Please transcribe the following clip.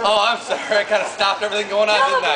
Oh, I'm sorry. I kind of stopped everything going on, didn't I?